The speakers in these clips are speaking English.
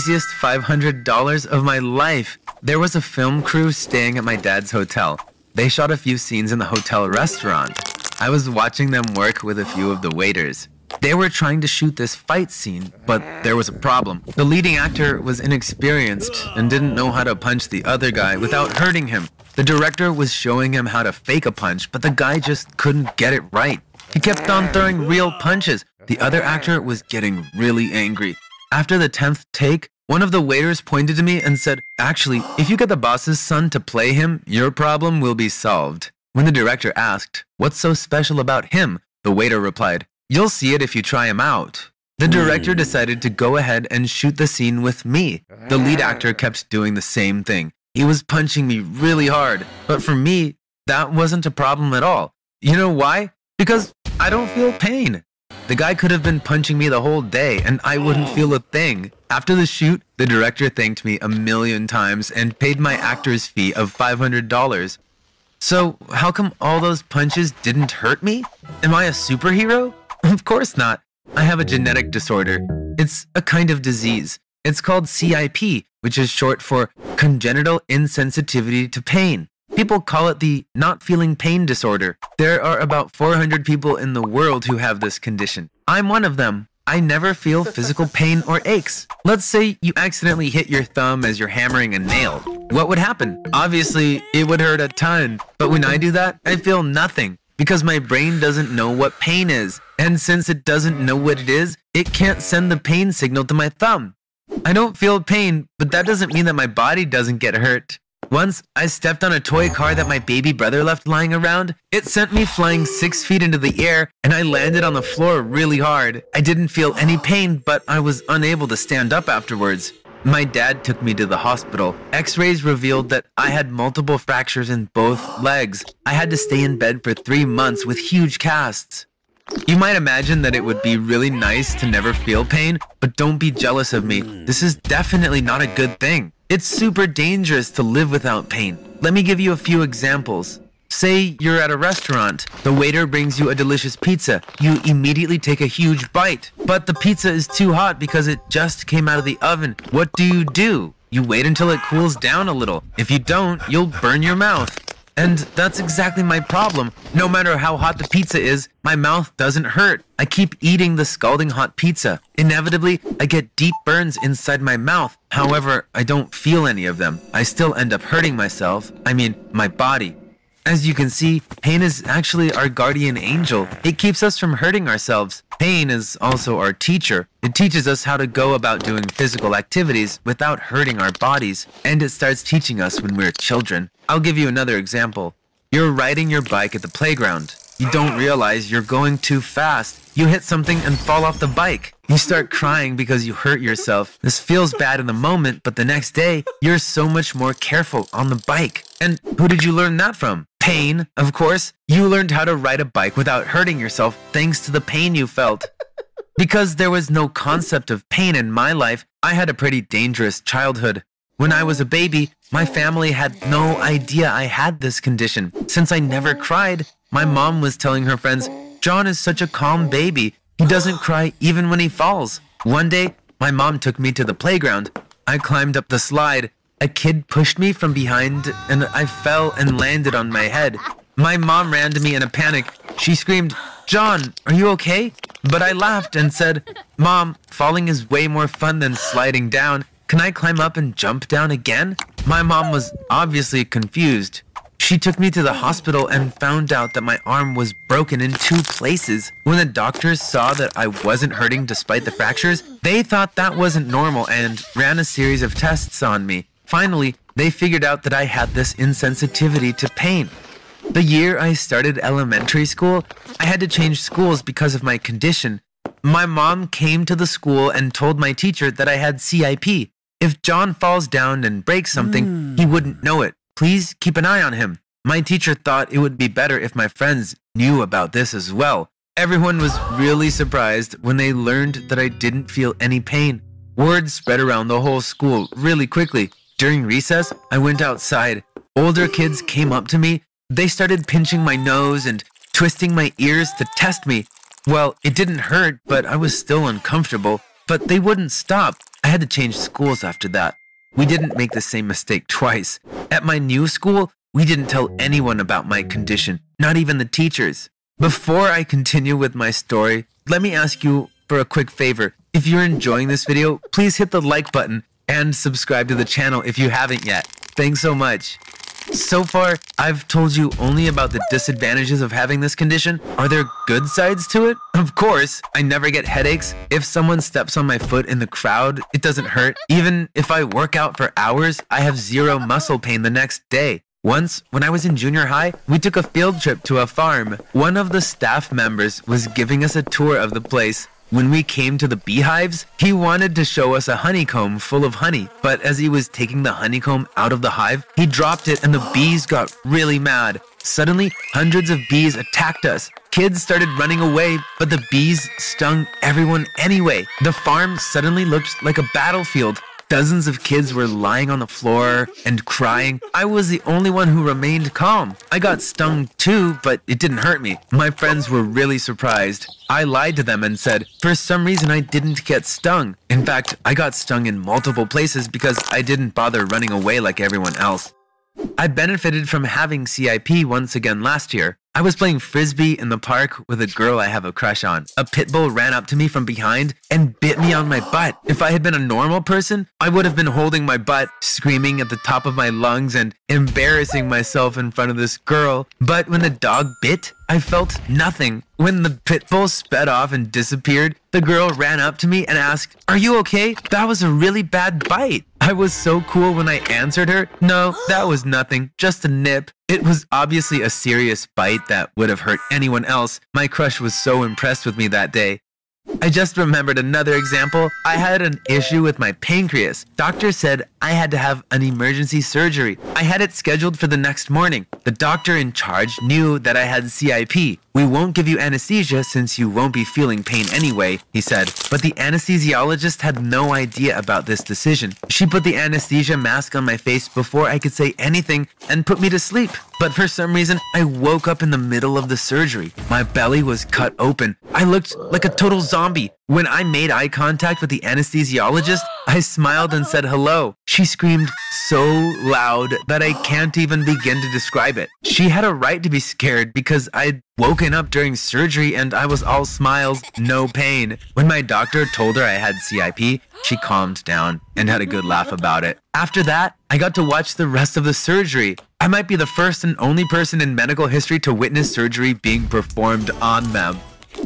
easiest $500 of my life. There was a film crew staying at my dad's hotel. They shot a few scenes in the hotel restaurant. I was watching them work with a few of the waiters. They were trying to shoot this fight scene, but there was a problem. The leading actor was inexperienced and didn't know how to punch the other guy without hurting him. The director was showing him how to fake a punch, but the guy just couldn't get it right. He kept on throwing real punches. The other actor was getting really angry. After the 10th take, one of the waiters pointed to me and said, Actually, if you get the boss's son to play him, your problem will be solved. When the director asked, What's so special about him? The waiter replied, You'll see it if you try him out. The director decided to go ahead and shoot the scene with me. The lead ah. actor kept doing the same thing. He was punching me really hard, but for me, that wasn't a problem at all. You know why? Because I don't feel pain. The guy could have been punching me the whole day and I wouldn't oh. feel a thing. After the shoot, the director thanked me a million times and paid my oh. actor's fee of $500. So, how come all those punches didn't hurt me? Am I a superhero? Of course not. I have a genetic disorder. It's a kind of disease. It's called CIP, which is short for congenital insensitivity to pain. People call it the not feeling pain disorder. There are about 400 people in the world who have this condition. I'm one of them. I never feel physical pain or aches. Let's say you accidentally hit your thumb as you're hammering a nail. What would happen? Obviously, it would hurt a ton. But when I do that, I feel nothing because my brain doesn't know what pain is. And since it doesn't know what it is, it can't send the pain signal to my thumb. I don't feel pain, but that doesn't mean that my body doesn't get hurt. Once, I stepped on a toy car that my baby brother left lying around. It sent me flying six feet into the air, and I landed on the floor really hard. I didn't feel any pain, but I was unable to stand up afterwards. My dad took me to the hospital. X rays revealed that I had multiple fractures in both legs. I had to stay in bed for three months with huge casts. You might imagine that it would be really nice to never feel pain, but don't be jealous of me. This is definitely not a good thing. It's super dangerous to live without pain. Let me give you a few examples. Say you're at a restaurant. The waiter brings you a delicious pizza. You immediately take a huge bite. But the pizza is too hot because it just came out of the oven. What do you do? You wait until it cools down a little. If you don't, you'll burn your mouth. And that's exactly my problem. No matter how hot the pizza is, my mouth doesn't hurt. I keep eating the scalding hot pizza. Inevitably, I get deep burns inside my mouth. However, I don't feel any of them. I still end up hurting myself. I mean, my body. As you can see, pain is actually our guardian angel. It keeps us from hurting ourselves. Pain is also our teacher. It teaches us how to go about doing physical activities without hurting our bodies, and it starts teaching us when we're children. I'll give you another example. You're riding your bike at the playground. You don't realize you're going too fast. You hit something and fall off the bike. You start crying because you hurt yourself. This feels bad in the moment, but the next day, you're so much more careful on the bike. And who did you learn that from? Pain, of course. You learned how to ride a bike without hurting yourself thanks to the pain you felt. Because there was no concept of pain in my life, I had a pretty dangerous childhood. When I was a baby, my family had no idea I had this condition. Since I never cried, my mom was telling her friends, John is such a calm baby. He doesn't cry even when he falls. One day, my mom took me to the playground. I climbed up the slide a kid pushed me from behind and I fell and landed on my head. My mom ran to me in a panic. She screamed, John, are you okay? But I laughed and said, Mom, falling is way more fun than sliding down. Can I climb up and jump down again? My mom was obviously confused. She took me to the hospital and found out that my arm was broken in two places. When the doctors saw that I wasn't hurting despite the fractures, they thought that wasn't normal and ran a series of tests on me. Finally, they figured out that I had this insensitivity to pain. The year I started elementary school, I had to change schools because of my condition. My mom came to the school and told my teacher that I had CIP. If John falls down and breaks something, mm. he wouldn't know it. Please keep an eye on him. My teacher thought it would be better if my friends knew about this as well. Everyone was really surprised when they learned that I didn't feel any pain. Word spread around the whole school really quickly. During recess, I went outside. Older kids came up to me. They started pinching my nose and twisting my ears to test me. Well, it didn't hurt, but I was still uncomfortable. But they wouldn't stop. I had to change schools after that. We didn't make the same mistake twice. At my new school, we didn't tell anyone about my condition, not even the teachers. Before I continue with my story, let me ask you for a quick favor. If you're enjoying this video, please hit the like button and subscribe to the channel if you haven't yet. Thanks so much. So far, I've told you only about the disadvantages of having this condition. Are there good sides to it? Of course, I never get headaches. If someone steps on my foot in the crowd, it doesn't hurt. Even if I work out for hours, I have zero muscle pain the next day. Once, when I was in junior high, we took a field trip to a farm. One of the staff members was giving us a tour of the place. When we came to the beehives, he wanted to show us a honeycomb full of honey, but as he was taking the honeycomb out of the hive, he dropped it and the bees got really mad. Suddenly, hundreds of bees attacked us. Kids started running away, but the bees stung everyone anyway. The farm suddenly looked like a battlefield. Dozens of kids were lying on the floor and crying. I was the only one who remained calm. I got stung too, but it didn't hurt me. My friends were really surprised. I lied to them and said, for some reason I didn't get stung. In fact, I got stung in multiple places because I didn't bother running away like everyone else. I benefited from having CIP once again last year. I was playing frisbee in the park with a girl I have a crush on. A pit bull ran up to me from behind and bit me on my butt. If I had been a normal person, I would have been holding my butt, screaming at the top of my lungs and embarrassing myself in front of this girl. But when the dog bit, I felt nothing. When the pit bull sped off and disappeared, the girl ran up to me and asked, Are you okay? That was a really bad bite. I was so cool when I answered her, No, that was nothing, just a nip. It was obviously a serious bite that would have hurt anyone else. My crush was so impressed with me that day. I just remembered another example. I had an issue with my pancreas. Doctor said I had to have an emergency surgery. I had it scheduled for the next morning. The doctor in charge knew that I had CIP. We won't give you anesthesia since you won't be feeling pain anyway, he said. But the anesthesiologist had no idea about this decision. She put the anesthesia mask on my face before I could say anything and put me to sleep. But for some reason, I woke up in the middle of the surgery. My belly was cut open. I looked like a total zombie. When I made eye contact with the anesthesiologist, I smiled and said hello. She screamed so loud that I can't even begin to describe it. She had a right to be scared because I'd woken up during surgery and I was all smiles, no pain. When my doctor told her I had CIP, she calmed down and had a good laugh about it. After that, I got to watch the rest of the surgery. I might be the first and only person in medical history to witness surgery being performed on them.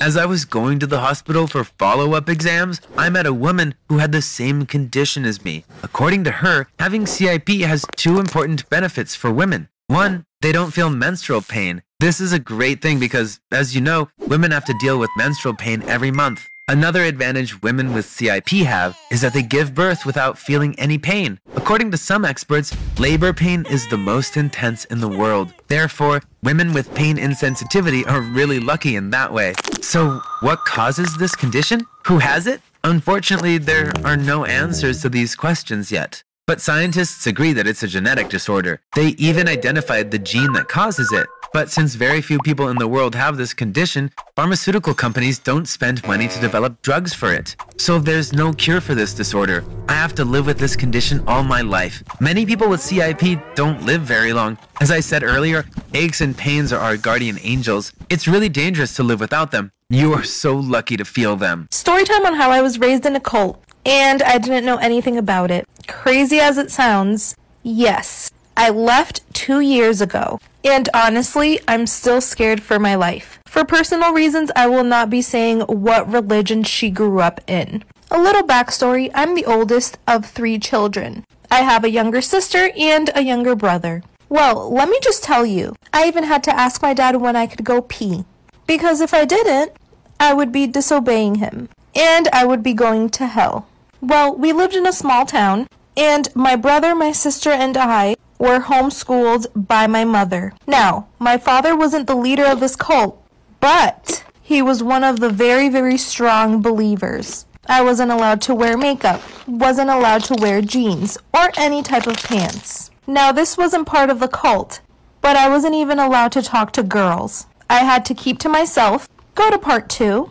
As I was going to the hospital for follow up exams, I met a woman who had the same condition as me. According to her, having CIP has two important benefits for women. One, they don't feel menstrual pain. This is a great thing because, as you know, women have to deal with menstrual pain every month. Another advantage women with CIP have is that they give birth without feeling any pain. According to some experts, labor pain is the most intense in the world. Therefore, women with pain insensitivity are really lucky in that way. So, what causes this condition? Who has it? Unfortunately, there are no answers to these questions yet. But scientists agree that it's a genetic disorder. They even identified the gene that causes it. But since very few people in the world have this condition, pharmaceutical companies don't spend money to develop drugs for it. So there's no cure for this disorder. I have to live with this condition all my life. Many people with CIP don't live very long. As I said earlier, aches and pains are our guardian angels. It's really dangerous to live without them. You are so lucky to feel them. Story time on how I was raised in a cult, and I didn't know anything about it. Crazy as it sounds, yes, I left two years ago. And honestly, I'm still scared for my life. For personal reasons, I will not be saying what religion she grew up in. A little backstory I'm the oldest of three children. I have a younger sister and a younger brother. Well, let me just tell you, I even had to ask my dad when I could go pee. Because if I didn't, I would be disobeying him. And I would be going to hell. Well, we lived in a small town, and my brother, my sister, and I were homeschooled by my mother. Now, my father wasn't the leader of this cult, but he was one of the very, very strong believers. I wasn't allowed to wear makeup, wasn't allowed to wear jeans, or any type of pants. Now, this wasn't part of the cult, but I wasn't even allowed to talk to girls. I had to keep to myself. Go to part two.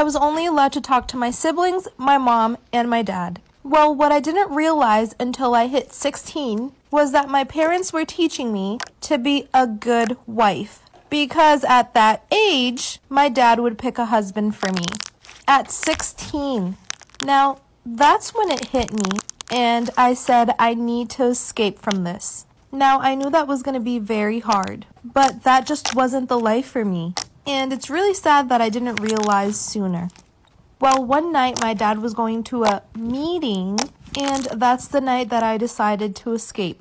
I was only allowed to talk to my siblings, my mom, and my dad. Well, what I didn't realize until I hit 16 was that my parents were teaching me to be a good wife. Because at that age, my dad would pick a husband for me. At 16. Now, that's when it hit me, and I said I need to escape from this. Now, I knew that was going to be very hard, but that just wasn't the life for me. And it's really sad that I didn't realize sooner. Well, one night my dad was going to a meeting, and that's the night that I decided to escape.